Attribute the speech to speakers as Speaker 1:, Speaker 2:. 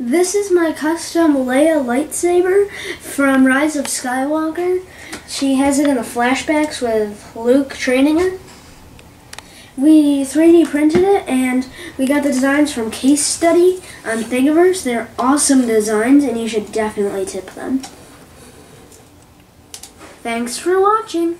Speaker 1: This is my custom Leia lightsaber from Rise of Skywalker. She has it in the flashbacks with Luke training her. We 3D printed it and we got the designs from Case Study on Thingiverse. They're awesome designs and you should definitely tip them. Thanks for watching.